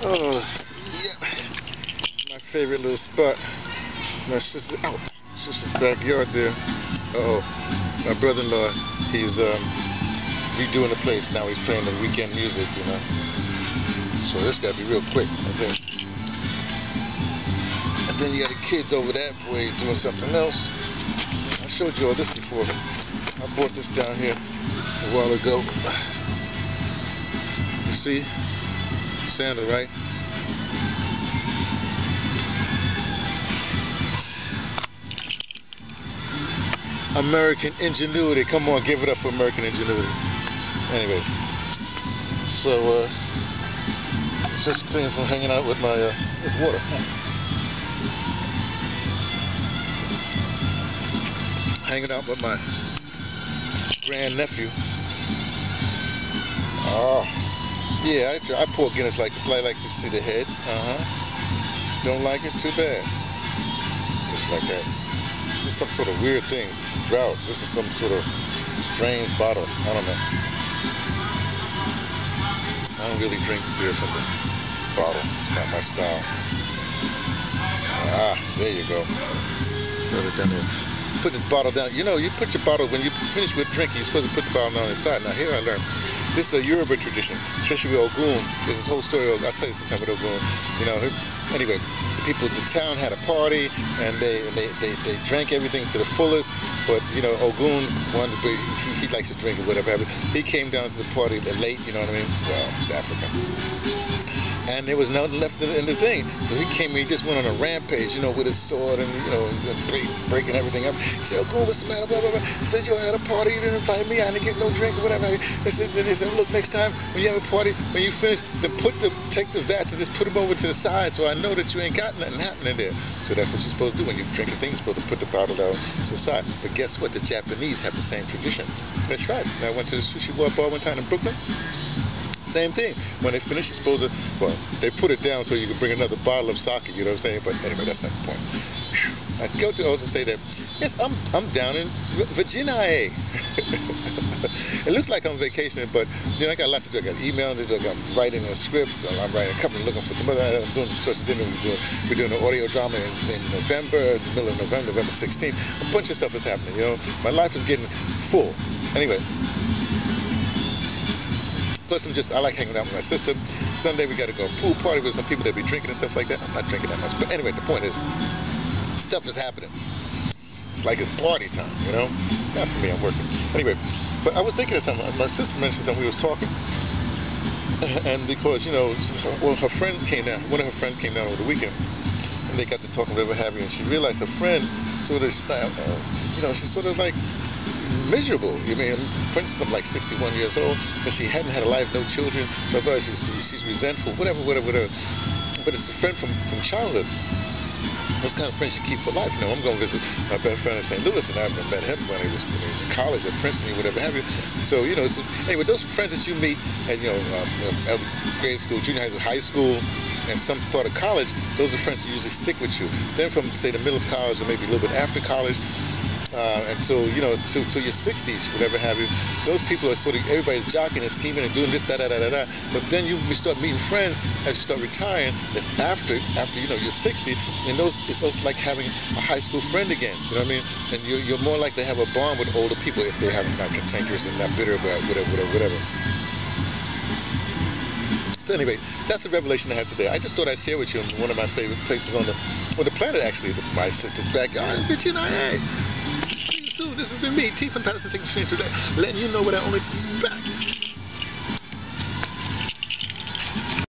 Oh, yeah. My favorite little spot. My sister, out. Sister's backyard there. Uh oh. My brother-in-law, he's um, redoing the place. Now he's playing the weekend music, you know. So this gotta be real quick, I think. And then you got the kids over that way doing something else. I showed you all this before. I bought this down here a while ago. You see? Sandal, right? American ingenuity. Come on, give it up for American ingenuity. Anyway, so uh, just clean from hanging out with my uh, with water. Hanging out with my grand nephew. Oh, yeah, I, I pour Guinness like this. I like to see the head. Uh huh. Don't like it? Too bad. Just like that. This is some sort of weird thing. Drought. This is some sort of strange bottle. I don't know. I don't really drink beer from the bottle. It's not my style. Ah, there you go. Put it down there. Put the bottle down. You know, you put your bottle, when you finish with drinking, you're supposed to put the bottle down inside. Now, here I learned. This is a Yoruba tradition, especially with Ogun. There's this whole story, I'll tell you sometime with Ogun. You know, anyway, the people, the town had a party, and they, they, they, they drank everything to the fullest, but, you know, Ogun wanted to be, he, he likes to drink or whatever. He came down to the party late, you know what I mean? Well, it's Africa and there was nothing left in, the thing. So he came and he just went on a rampage, you know, with his sword and, you know, break, breaking everything up. He said, oh, cool, what's the matter, blah, blah, blah. He said, you had a party, you didn't invite me, I didn't get no drink or whatever. They said, they said, look, next time when you have a party, when you finish, then put the, take the vats and just put them over to the side so I know that you ain't got nothing happening there. So that's what you're supposed to do when you're drinking things, you're supposed to put the bottle down to the side. But guess what? The Japanese have the same tradition. That's right. I went to the sushi bar one time in Brooklyn. Same thing. When they finish, you're supposed to, well, they put it down so you can bring another bottle of sake, you know what I'm saying? But anyway, that's not the point. I go to also say that, yes, I'm, I'm down in Virginia. it looks like I'm vacationing, but you know, I got a lot to do. I got email to do. I'm writing a script. I'm writing a couple, looking for some other. I'm doing such dinner. We're doing, we're doing an audio drama in, in November, the middle of November, November 16th. A bunch of stuff is happening. You know, my life is getting full. Anyway, Plus, I'm just, I like hanging out with my sister. Sunday, we got to go pool party with some people that be drinking and stuff like that. I'm not drinking that much. But anyway, the point is, stuff is happening. It's like it's party time, you know? Not for me, I'm working. Anyway, but I was thinking of something. My sister mentioned something, we was talking. And because, you know, well, her friends came down, one of her friends came down over the weekend, and they got to talking, whatever have you, and she realized her friend sort of, uh, you know, she's sort of like, miserable. I mean, for instance, I'm like 61 years old, but she hadn't had a life, no children, blah, she's, she's resentful, whatever, whatever, whatever. But it's a friend from, from childhood. Those kind of friends you keep for life. You know, I'm going to visit my best friend in St. Louis, and I've met him when he was, when he was in college at Princeton, whatever have you. So, you know, so, anyway, those friends that you meet at, you know, um, you grade school, junior high, high school, and some part of college, those are friends that usually stick with you. Then from, say, the middle of college or maybe a little bit after college, uh, until you know to, to your 60s, whatever have you. Those people are sort of everybody's jockeying and scheming and doing this, da da da da da. But then you, start meeting friends as you start retiring. That's after after you know you're 60, and those it's also like having a high school friend again. You know what I mean? And you're, you're more likely to have a bond with older people if they have not cantankerous and not bitter about whatever whatever whatever. So anyway, that's the revelation I had today. I just thought I'd share with you one of my favorite places on the on the planet, actually, my sister's backyard, Virginia. This has been me, T from Patterson Taking Stream today, letting you know what I only suspect.